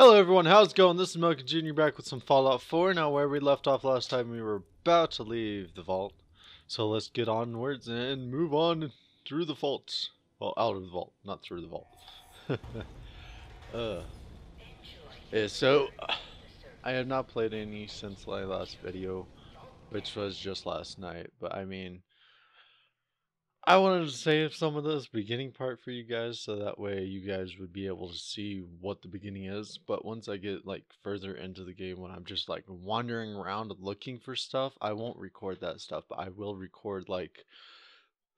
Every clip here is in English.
Hello everyone, how's it going? This is Mocha Jr. back with some Fallout 4. Now where we left off last time, we were about to leave the vault. So let's get onwards and move on through the vaults. Well, out of the vault, not through the vault. uh, yeah, so, I have not played any since my last video, which was just last night. But I mean, I wanted to save some of this beginning part for you guys so that way you guys would be able to see what the beginning is. But once I get like further into the game when I'm just like wandering around looking for stuff, I won't record that stuff, but I will record like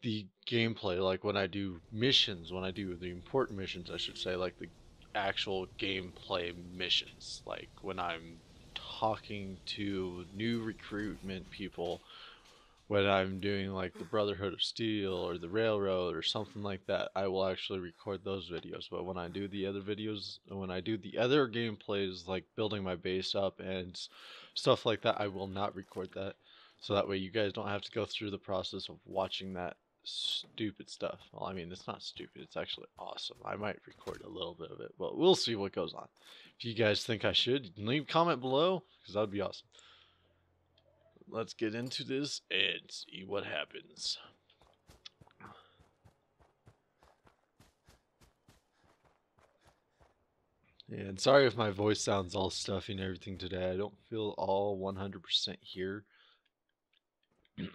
the gameplay like when I do missions, when I do the important missions, I should say, like the actual gameplay missions, like when I'm talking to new recruitment people when I'm doing like the Brotherhood of Steel or the Railroad or something like that, I will actually record those videos. But when I do the other videos, when I do the other gameplays like building my base up and stuff like that, I will not record that. So that way you guys don't have to go through the process of watching that stupid stuff. Well, I mean, it's not stupid. It's actually awesome. I might record a little bit of it, but we'll see what goes on. If you guys think I should, leave a comment below because that would be awesome let's get into this and see what happens. And sorry if my voice sounds all stuffy and everything today. I don't feel all 100% here. it's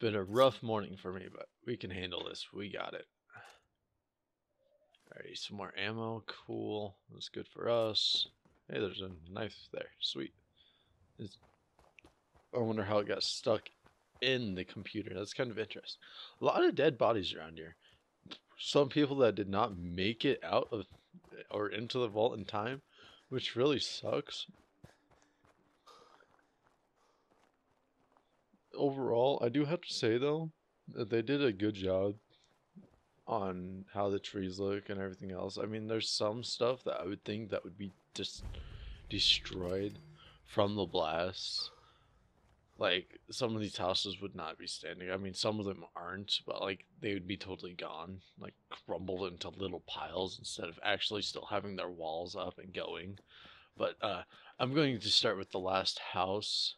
been a rough morning for me, but we can handle this. We got it. Alright, some more ammo. Cool. That's good for us. Hey, there's a knife there. Sweet. It's I wonder how it got stuck in the computer. That's kind of interesting. A lot of dead bodies around here. Some people that did not make it out of or into the vault in time, which really sucks. Overall, I do have to say though that they did a good job on how the trees look and everything else. I mean, there's some stuff that I would think that would be just destroyed from the blast like some of these houses would not be standing. I mean, some of them aren't, but like they would be totally gone, like crumbled into little piles instead of actually still having their walls up and going. But uh, I'm going to start with the last house,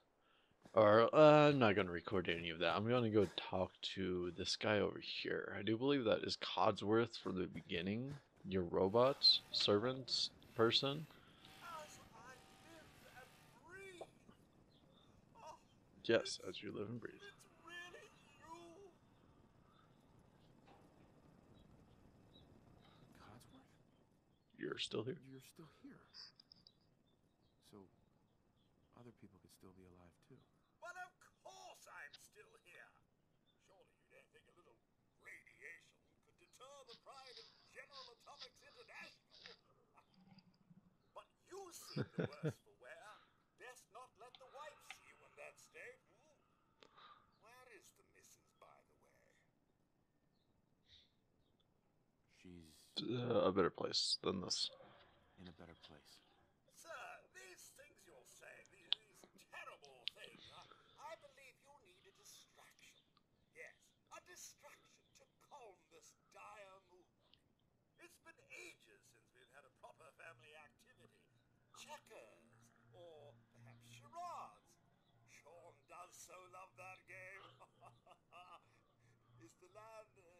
or uh, I'm not going to record any of that. I'm going to go talk to this guy over here. I do believe that is Codsworth from the beginning. Your robot servant person. Yes, as you live and breathe. You're still here. You're still here. So, other people could still be alive too. Well, of course I'm still here. Surely you don't think a little radiation could deter the pride of General Atomics International? but you seem the worse for wear. Best not let the wife see you in that state. Hmm? Where is the missus, by the way? She's Uh, a better place than this. in a better place. Sir, these things you're saying, these, these terrible things, I, I believe you need a distraction. Yes, a distraction to calm this dire mood. It's been ages since we've had a proper family activity. Checkers, or perhaps charades. Sean does so love that game. Is the lad uh,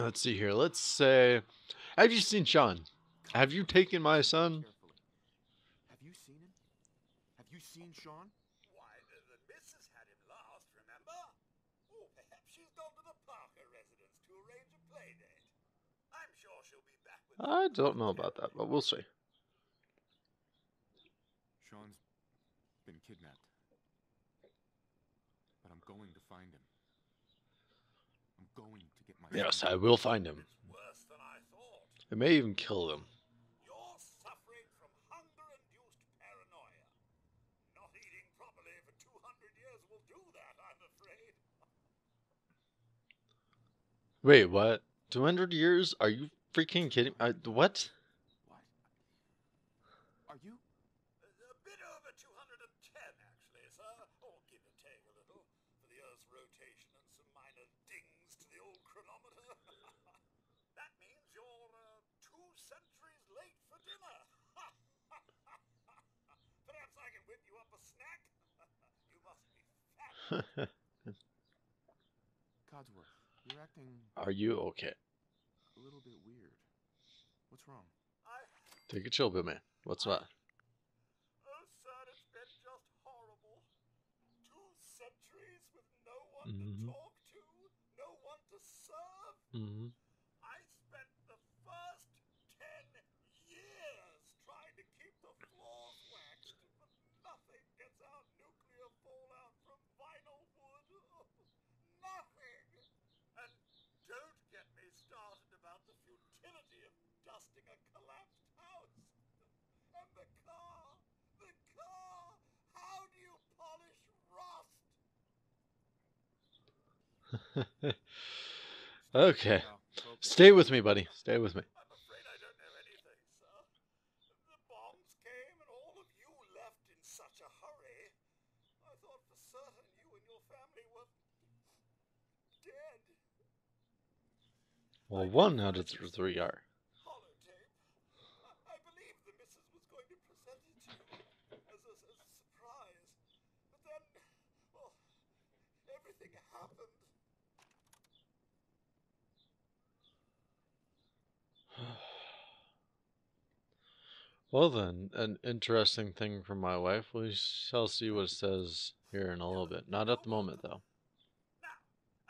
Let's see here. Let's say, have you seen Sean? Have you taken my son? Have you seen him? Have you seen Sean? Why, the, the missus had him last, remember? Or perhaps she's gone to the Parker residence to arrange a play date. I'm sure she'll be back with I don't know about that, but we'll see. Sean's been kidnapped. But I'm going to find him. I'm going to get my Yes, I will find him. It's worse than I thought. I may even kill him. You're suffering from hunger-induced paranoia. Not eating properly for 200 years will do that, I'm afraid. Wait, what? 200 years? Are you freaking kidding? I, what? What? Are you? A bit over 210, actually, sir. Or give That means you're uh, two centuries late for dinner. Perhaps I can whip you up a snack. you must be fat. Codsworth, you're acting Are you okay? a little bit weird. What's wrong? I, Take a chill, bit man. What's that? oh, sir, it's been just horrible. Two centuries with no one Mhm. to talk to, no one to serve. Mm-hmm. I spent the first ten years trying to keep the floors waxed, but nothing gets out nuclear fallout from vinyl wood. nothing! And don't get me started about the futility of dusting a collapsed house. And the car! The car! How do you polish rust? okay. Stay with me, buddy. Stay with me. Well, one out of anything, sir. The bombs came and all of you left in such a hurry. I thought for certain you and your family were dead. Well, one out of th- three are. Holotape. I, I believe the missus was going to present it to you as a, as a surprise. But then, well, everything happened. Well then, an interesting thing from my wife. We shall see what it says here in a little bit. Not at the moment, though. Now,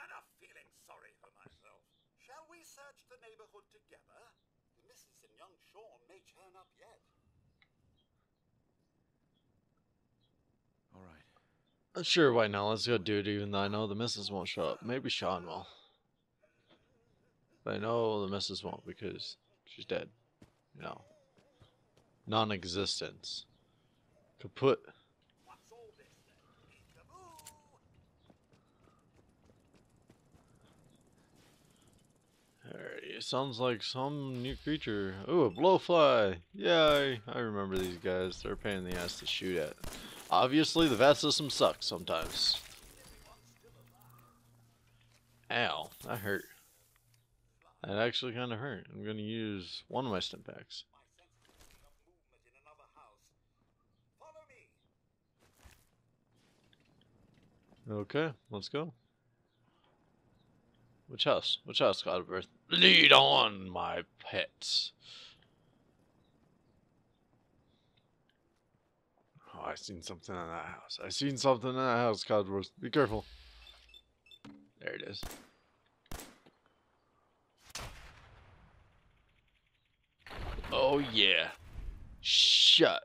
enough feeling sorry for myself. Shall we search the neighborhood together? The missus and young Sean may turn up yet. All right. Uh, sure, why not? Let's go do it, even though I know the missus won't show up. Maybe Sean will. But I know the missus won't because she's dead. You know. Non existence. Kaput. What's all this then? Peekaboo! Alrighty, sounds like some new creature. Ooh, a blowfly! Yay! I remember these guys. They're a pain in the ass to shoot at. Obviously, the VATS system sucks sometimes. Ow, that hurt. That actually kind of hurt. I'm gonna use one of my stim packs. My sense of picking up movement in another house. Follow me. Okay, let's go. Which house? Which house, Codsworth? Lead on, my pets. Oh, I seen something in that house. I seen something in that house, Codsworth. Be careful. There it is. Oh yeah. Shut.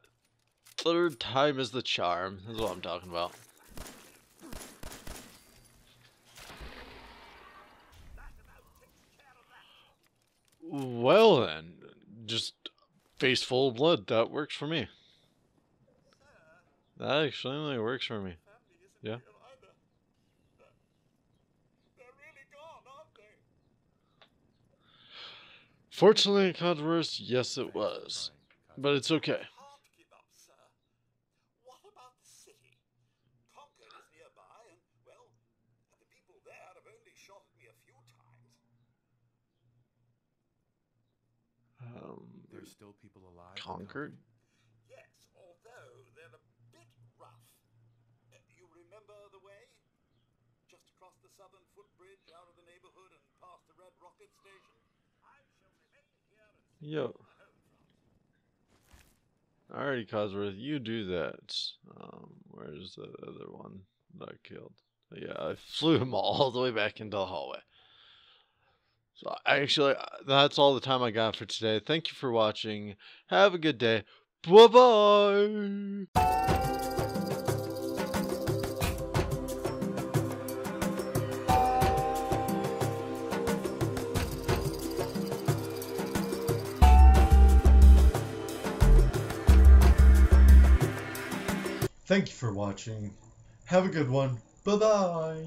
Third time is the charm. That's what I'm talking about. Well then, just face full of blood. That works for me. That extremely works for me. Yeah. Fortunately, Controversy, yes, it was. But it's okay. Can't give up, sir. What about the city? Concord is nearby, and, well, the people there have only shot at me a few times. There's still people alive. in Concord? Yes, although they're a bit rough. Uh, you remember the way? Just across the southern footbridge, out of the neighborhood, and past the Red Rocket Station? I shall remain here and Yo. the. Alrighty, Codsworth, you do that. Um, where's the other one that I killed? Yeah, I flew him all the way back into the hallway. So, actually, uh, that's all the time I got for today. Thank you for watching. Have a good day. Bye bye. Thank you for watching. Have a good one. Bye bye.